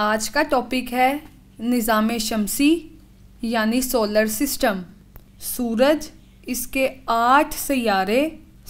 आज का टॉपिक है निज़ाम शमसी, यानी सोलर सिस्टम सूरज, इसके आठ सैारे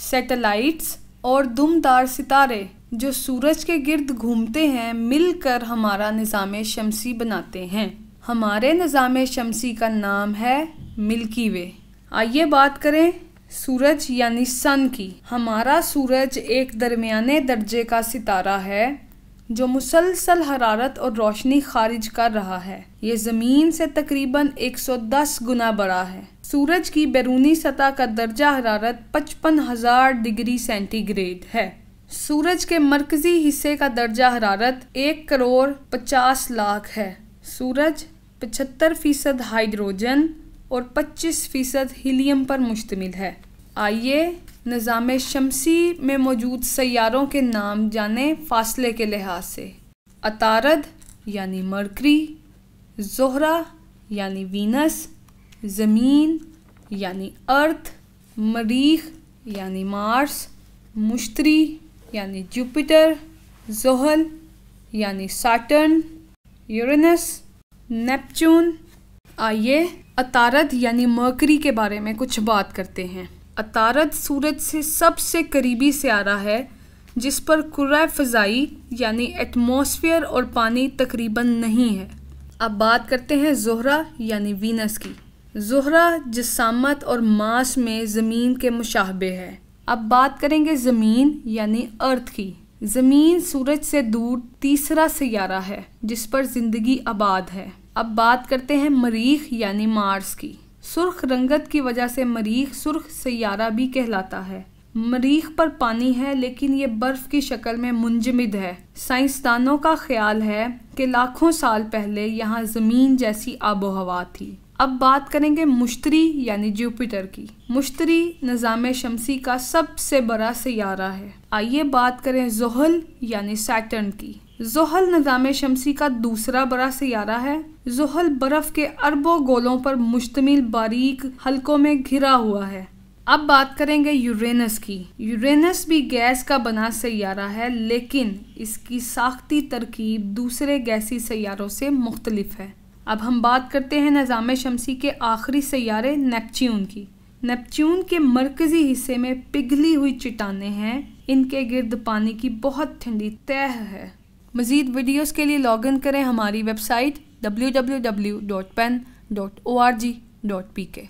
सैटेलाइट्स और दुमदार सितारे, जो सूरज के गिर्द घूमते हैं, मिलकर हमारा निज़ाम शमसी बनाते हैं। हमारे निज़ाम शमसी का नाम है मिल्की वे। आइए बात करें सूरज, यानी सन की। हमारा सूरज एक दरमियाने दर्जे का सितारा है जो मुसलसल हरारत और रोशनी खारिज कर रहा है। ये ज़मीन से तकरीबन 110 गुना बड़ा है। सूरज की बैरूनी सतह का दर्जा हरारत पचपन हज़ार डिग्री सेंटीग्रेड है। सूरज के मरकजी हिस्से का दर्जा हरारत एक करोड़ पचास लाख है। सूरज पचहत्तर फ़ीसद हाइड्रोजन और 25 फ़ीसद हीलियम पर मुश्तमिल है। आइए निज़ाम शमसी में मौजूद सैारों के नाम जाने फासले के लिहाज से। अतारद, यानी मरकरी, जोहरा, यानी वीनस, ज़मीन, यानी अर्थ, मरीख, यानी मार्स, मुश्तरी, यानी जुपिटर, जोहल, यानी साटर्न, यूरेनस, नेपच्यून। आइए अतारद, यानी मरकरी के बारे में कुछ बात करते हैं। अतारद सूरज से सबसे करीबी स्यारा है, जिस पर कुरा फ़ज़ाई, यानी एटमॉस्फेयर और पानी तकरीबन नहीं है। अब बात करते हैं जोहरा, यानी वीनस की। जोहरा जिसामत और मास में ज़मीन के मुशाहबे है। अब बात करेंगे ज़मीन, यानी अर्थ की। ज़मीन सूरज से दूर तीसरा सैारा है, जिस पर ज़िंदगी आबाद है। अब बात करते हैं मरीख, यानी मार्स की। सुर्ख रंगत की वजह से मरीख सुर्ख सैारा भी कहलाता है। मरीख पर पानी है, लेकिन ये बर्फ़ की शक्ल में मुंजमद है। साइंसदानों का ख्याल है कि लाखों साल पहले यहाँ ज़मीन जैसी आबो हवा थी। अब बात करेंगे मुश्तरी, यानी जुपिटर की। मुश्तरी निज़ाम शमसी का सबसे बड़ा सैारा है। आइए बात करें जोहल, यानी सैटर्न की। जोहल निज़ाम शमसी का दूसरा बड़ा सैारा है। जोहल बर्फ़ के अरबों गोलों पर मुश्तमिल बारीक हलकों में घिरा हुआ है। अब बात करेंगे यूरेनस की। यूरेनस भी गैस का बना सैारा है, लेकिन इसकी साख्ती तरकीब दूसरे गैसी सैारों से मुख्तलिफ़ है। अब हम बात करते हैं निज़ाम शमसी के आखिरी सैारे नेपच्यून की। नेपच्यून के मरकज़ी हिस्से में पिघली हुई चट्टाने हैं। इनके गिर्द पानी की बहुत ठंडी तह है। मज़ीद वीडियोज़ के लिए लॉगिन करें हमारी website W W W dot pen dot O R G dot P K